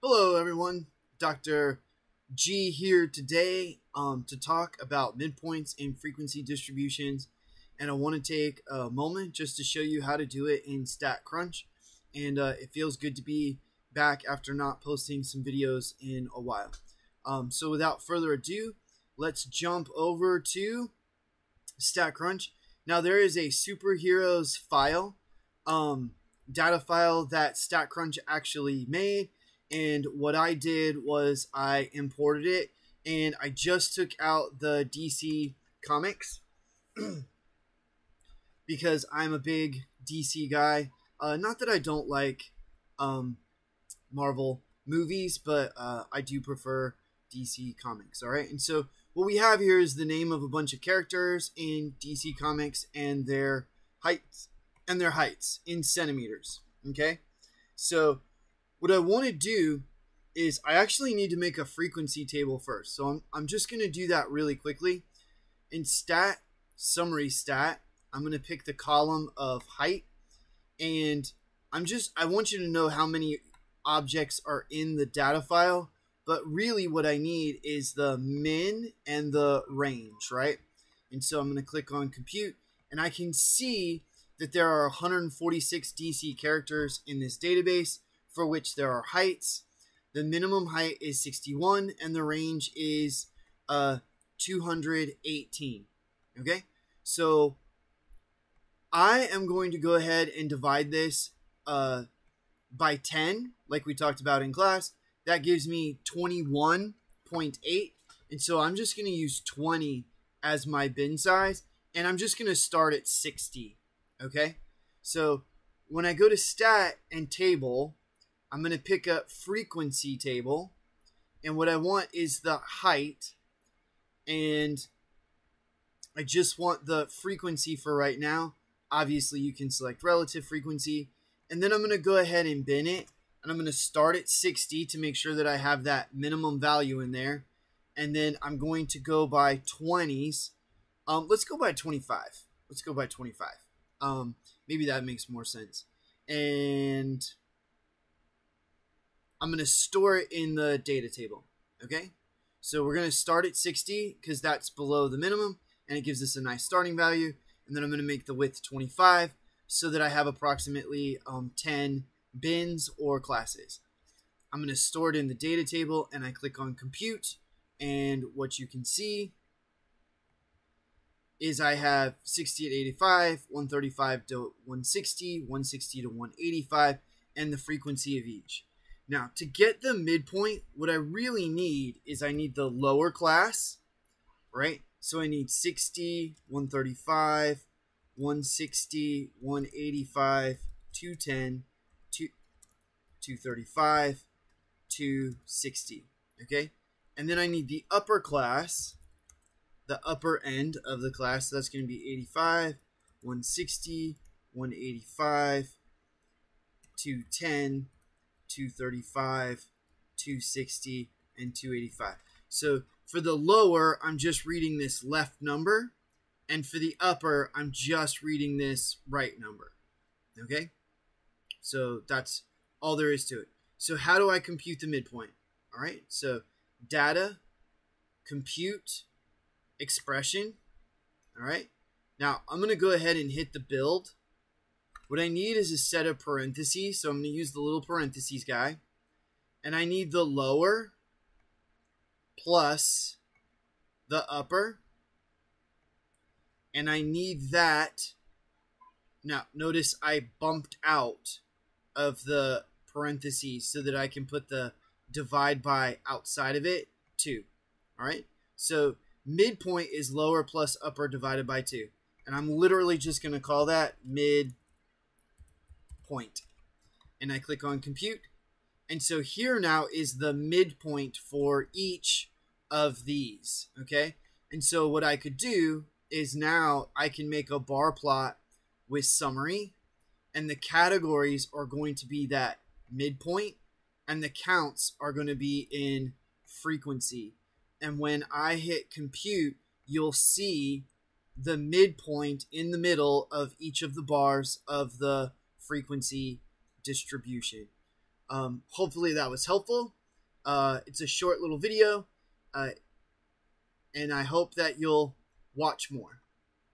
Hello, everyone. Dr. G here today um, to talk about midpoints and frequency distributions. And I want to take a moment just to show you how to do it in StatCrunch. And uh, it feels good to be back after not posting some videos in a while. Um, so without further ado, let's jump over to StatCrunch. Now there is a superheroes file, um, data file that StatCrunch actually made and what I did was I imported it and I just took out the DC comics because I'm a big DC guy. Uh, not that I don't like um, Marvel movies, but uh, I do prefer DC comics. All right, and so what we have here is the name of a bunch of characters in DC comics and their heights and their heights in centimeters. Okay, so what I want to do is I actually need to make a frequency table first. So I'm, I'm just going to do that really quickly. In stat, summary stat, I'm going to pick the column of height. And I'm just, I want you to know how many objects are in the data file. But really what I need is the min and the range, right? And so I'm going to click on compute. And I can see that there are 146 DC characters in this database for which there are heights. The minimum height is 61 and the range is uh, 218. Okay, so I am going to go ahead and divide this uh, by 10, like we talked about in class. That gives me 21.8. And so I'm just going to use 20 as my bin size. And I'm just going to start at 60. Okay, so when I go to stat and table, I'm going to pick a frequency table. And what I want is the height. And I just want the frequency for right now. Obviously, you can select relative frequency. And then I'm going to go ahead and bin it. And I'm going to start at 60 to make sure that I have that minimum value in there. And then I'm going to go by 20s. Um, let's go by 25. Let's go by 25. Um, maybe that makes more sense. And I'm going to store it in the data table. Okay. So we're going to start at 60 because that's below the minimum and it gives us a nice starting value. And then I'm going to make the width 25 so that I have approximately um, 10 bins or classes. I'm going to store it in the data table and I click on compute. And what you can see is I have 60 at 85, 135 to 160, 160 to 185, and the frequency of each. Now, to get the midpoint, what I really need is I need the lower class, right? So I need 60, 135, 160, 185, 210, 235, 260, okay? And then I need the upper class, the upper end of the class. So that's going to be 85, 160, 185, 210, 235, 260, and 285. So for the lower, I'm just reading this left number. And for the upper, I'm just reading this right number. Okay? So that's all there is to it. So how do I compute the midpoint? All right. So data, compute, expression. All right. Now I'm going to go ahead and hit the build. What I need is a set of parentheses. So I'm going to use the little parentheses guy. And I need the lower plus the upper. And I need that. Now, notice I bumped out of the parentheses so that I can put the divide by outside of it, 2. All right? So midpoint is lower plus upper divided by 2. And I'm literally just going to call that mid point. And I click on compute. And so here now is the midpoint for each of these, okay? And so what I could do is now I can make a bar plot with summary and the categories are going to be that midpoint and the counts are going to be in frequency. And when I hit compute, you'll see the midpoint in the middle of each of the bars of the frequency distribution. Um, hopefully that was helpful. Uh, it's a short little video, uh, and I hope that you'll watch more.